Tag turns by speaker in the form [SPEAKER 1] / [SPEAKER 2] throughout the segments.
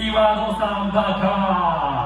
[SPEAKER 1] 岩野さんバカ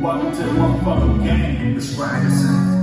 [SPEAKER 2] Welcome to the motherfucking game. Let's ride is out.